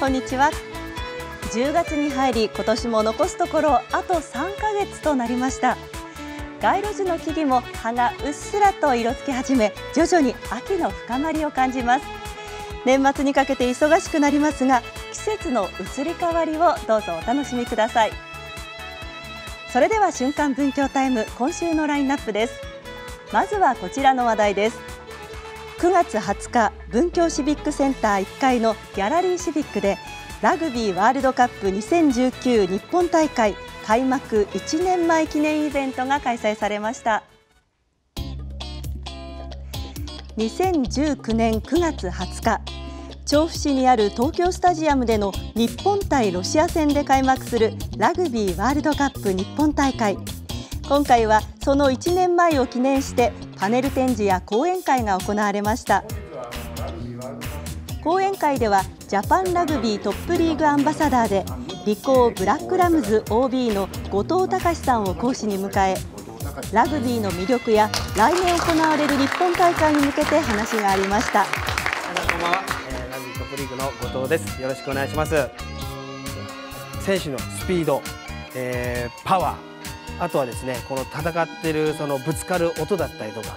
こんにちは。10月に入り今年も残すところあと3ヶ月となりました。街路樹の木々も葉がうっすらと色づき始め徐々に秋の深まりを感じます。年末にかけて忙しくなりますが季節の移り変わりをどうぞお楽しみください。それでは瞬間文教タイム今週のラインナップです。まずはこちらの話題です。9月20日文教シビックセンター1階のギャラリーシビックでラグビーワールドカップ2019日本大会開幕1年前記念イベントが開催されました。2019年9月20日調布市にある東京スタジアムでの日本対ロシア戦で開幕するラグビーワールドカップ日本大会。今回はその1年前を記念してパネル展示や講演会が行われました。講演会ではジャパンラグビートップリーグアンバサダーで理工ブラックラムズ OB の後藤隆さんを講師に迎えラグビーの魅力や来年行われる日本大会に向けて話がありました。こんばんは、えー、ラグビートップリーグの後藤です。よろしくお願いします。選手のスピード、えー、パワーあとはですねこの戦ってるそのぶつかる音だったりとか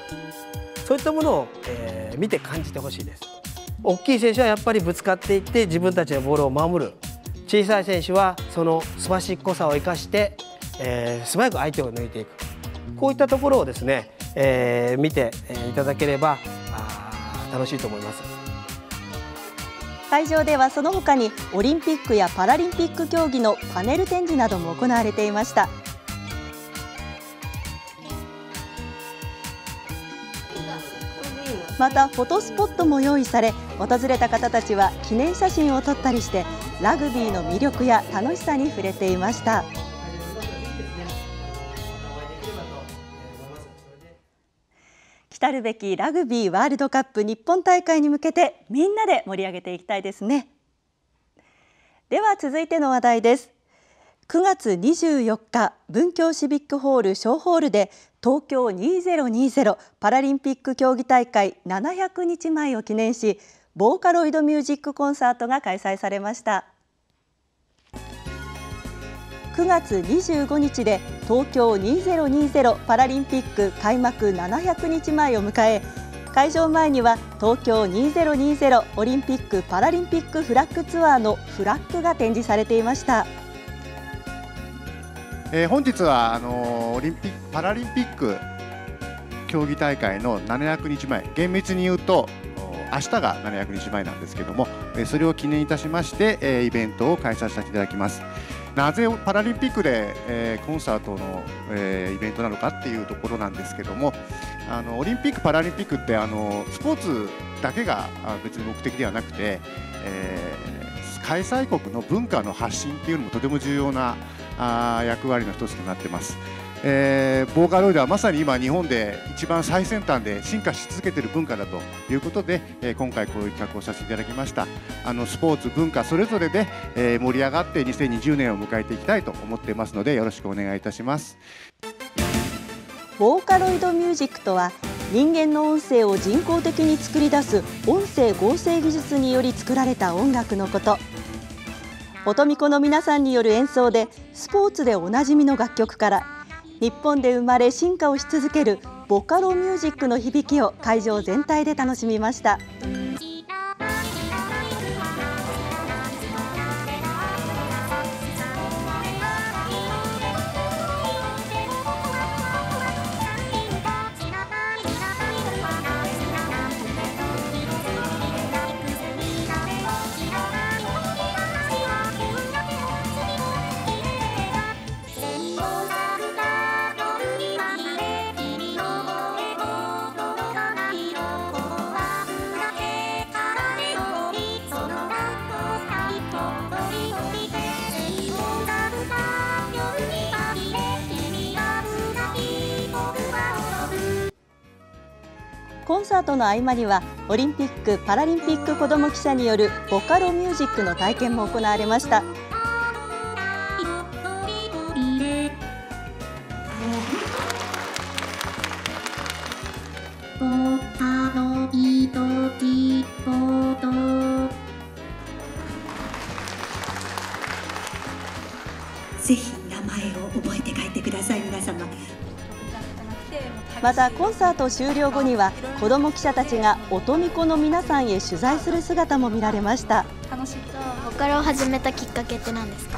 そういったものを、えー、見て感じてほしいです。大きい選手はやっぱりぶつかっていって自分たちのボールを守る。小さい選手はそのすばしっこさを生かして、えー、素早く相手を抜いていく。こういったところをですね、えー、見ていただければ楽しいと思います。会場ではその他にオリンピックやパラリンピック競技のパネル展示なども行われていました。またフォトスポットも用意され訪れた方たちは記念写真を撮ったりしてラグビーの魅力や楽しさに触れていました。来るべきラグビーワールドカップ日本大会に向けてみんなで盛り上げていきたいですね。では続いての話題です。9月24日文京シビックホール小ホールで東京2020パラリンピック競技大会700日前を記念しボーカロイドミュージックコンサートが開催されました9月25日で東京2020パラリンピック開幕700日前を迎え会場前には東京2020オリンピック・パラリンピックフラッグツアーのフラッグが展示されていました。えー、本日はあのオリンピック・パラリンピック競技大会の700日前厳密に言うと明日が700日前なんですけどもえそれを記念いたしましてえイベントを開催させていただきます。なぜパラリンピックで、えコンサートの、えイベントなのかっていうところなんですけどもあのオリンピック・パラリンピックってあのスポーツだけが別に目的ではなくて、え、開催国の文化の発信っていうのもとても重要なあ役割の一つとなってます。えー、ボーカロイドはまさに今日本で一番最先端で進化し続けている文化だということで、えー、今回こういう企画をさせていただきました。あのスポーツ文化それぞれで、えー、盛り上がって2020年を迎えていきたいと思っていますのでよろしくお願いいたします。ボーカロイドミュージックとは人間の音声を人工的に作り出す音声合成技術により作られた音楽のこと。音美子の皆さんによる演奏でスポーツでおなじみの楽曲から日本で生まれ進化をし続けるボカロミュージックの響きを会場全体で楽しみました。コンサートの合間にはオリンピック・パラリンピック子ども記者によるボカロミュージックの体験も行われました。またコンサート終了後には子ども記者たちが音美子の皆さんへ取材する姿も見られました。楽しい。ボーカルを始めたきっかけって何ですか？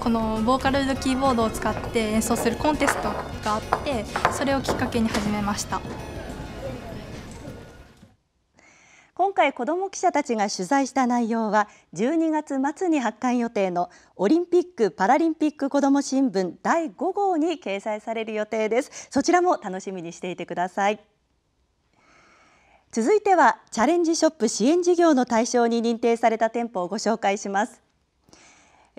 このボーカルキーボードを使って演奏するコンテストがあってそれをきっかけに始めました今回子ども記者たちが取材した内容は12月末に発刊予定のオリンピック・パラリンピック子ども新聞第5号に掲載される予定です。そちらも楽しみにしていてください。続いてはチャレンジショップ支援事業の対象に認定された店舗をご紹介します。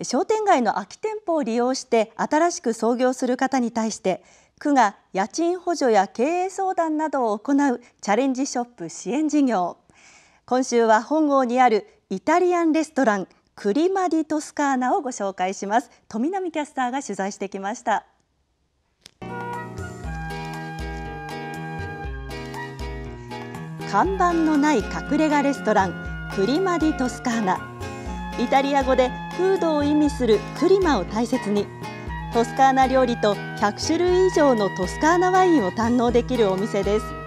商店街の空き店舗を利用して新しく創業する方に対して区が家賃補助や経営相談などを行うチャレンジショップ支援事業。今週は本郷にあるイタリアンレストランクリマディトスカーナをご紹介します。富波キャスターが取材してきました。看板のない隠れ家レストランクリマディトスカーナ。イタリア語でフードを意味するクリマを大切に。トスカーナ料理と100種類以上のトスカーナワインを堪能できるお店です。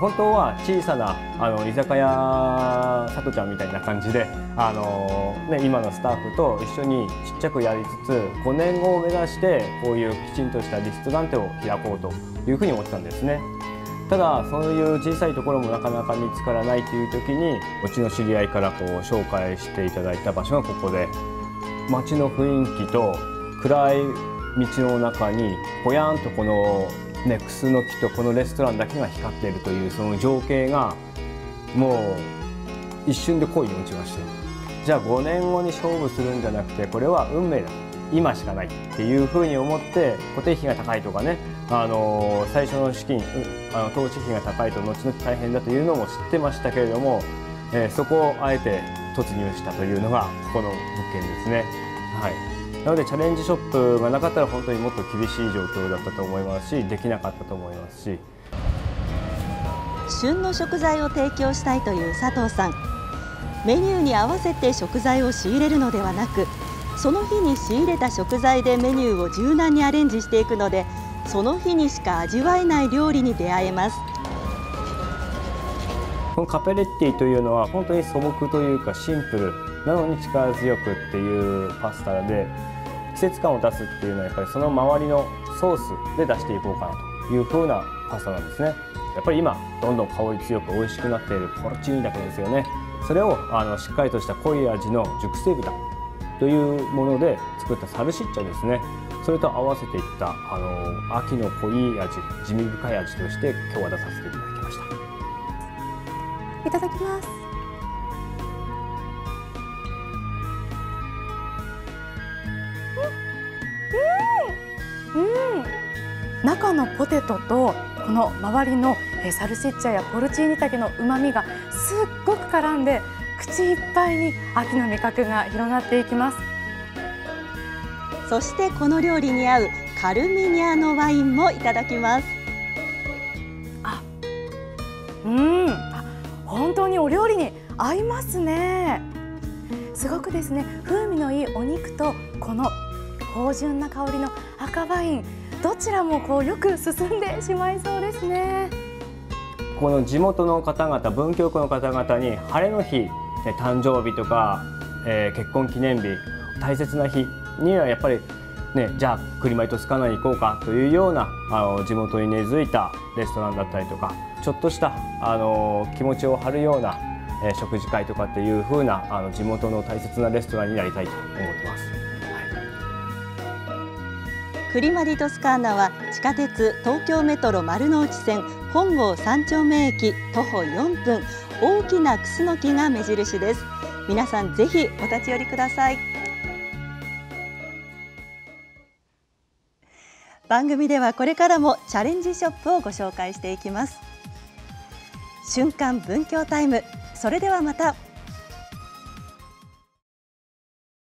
本当は小さなあの居酒屋さとちゃんみたいな感じであの、ね、今のスタッフと一緒にちっちゃくやりつつ5年後を目指してこういうきちんとしたリストランテを開こうというふうに思ってたんですね。ただそういう小さいところもなかなか見つからないという時にうちの知り合いからこう紹介していただいた場所がここで街の雰囲気と暗い道の中にぽやんとこのね、クスノキとこのレストランだけが光っているというその情景がもう一瞬で恋に落ちまして。じゃあ5年後に勝負するんじゃなくてこれは運命だ。今しかないっていうふうに思って固定費が高いとかね、あのー、最初の資金あの投資費が高いと後々大変だというのも知ってましたけれども、えー、そこをあえて突入したというのがこの物件ですね。はい。なのでチャレンジショップがなかったら本当にもっと厳しい状況だったと思いますしできなかったと思いますし。旬の食材を提供したいという佐藤さん。メニューに合わせて食材を仕入れるのではなくその日に仕入れた食材でメニューを柔軟にアレンジしていくのでその日にしか味わえない料理に出会えます。このカペレッティというのは本当に素朴というかシンプルなのに力強くっていうパスタで季節感を出すっていうのはやっぱりその周りのソースで出していこうかなという風なパスタなんですね。やっぱり今どんどん香り強く美味しくなっているポルチーニだけですよね。それをあのしっかりとした濃い味の熟成豚というもので作ったサルシッチャですね。それと合わせていったあの秋の濃い味地味深い味として今日は出させていただきました。いただきます。中のポテトとこの周りのサルシッチャやポルチーニ茸のうまみがすっごく絡んで口いっぱいに秋の味覚が広がっていきます。そしてこの料理に合うカルミニャのワインもいただきます。あうん。本当にお料理に合いますね。すごくですね風味のいいお肉とこの芳醇な香りの赤ワインどちらもこうよく進んでしまいそうですねこの地元の方々文京区の方々に晴れの日誕生日とか、えー、結婚記念日大切な日にはやっぱりね、じゃあクリマイトスカナに行こうかというようなあの地元に根付いたレストランだったりとかちょっとしたあの気持ちを張るような、えー、食事会とかっていう風なあの地元の大切なレストランになりたいと思ってます。クリマディトスカーナは地下鉄東京メトロ丸の内線本郷三丁目駅徒歩4分大きなクスノキが目印です。皆さんぜひお立ち寄りください。番組ではこれからもチャレンジショップをご紹介していきます。瞬間文教タイム。それではまた。